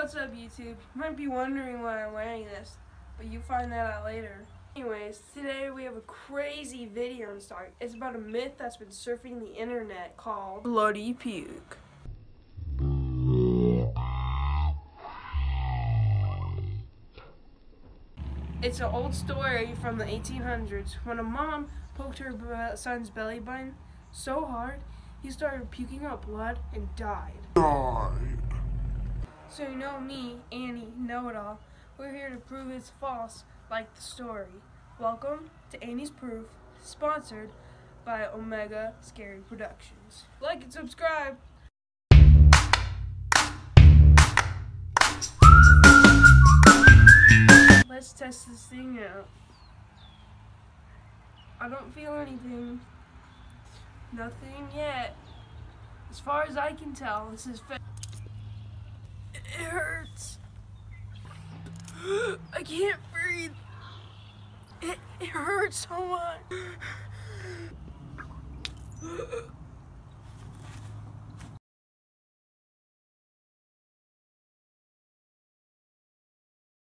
What's up YouTube? You might be wondering why I'm wearing this, but you find that out later. Anyways, today we have a crazy video in stock. It's about a myth that's been surfing the internet called Bloody Puke. It's an old story from the 1800s when a mom poked her son's belly button so hard he started puking out blood and died. Died. So you know me, Annie, know it all. We're here to prove it's false, like the story. Welcome to Annie's Proof, sponsored by Omega Scary Productions. Like and subscribe. Let's test this thing out. I don't feel anything. Nothing yet. As far as I can tell, this is it hurts. I can't breathe. It, it hurts so much.